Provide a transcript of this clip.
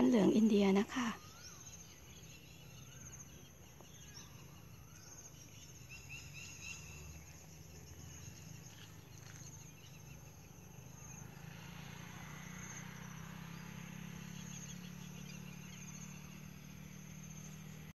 ต้นเหลืองอินเดียนะคะ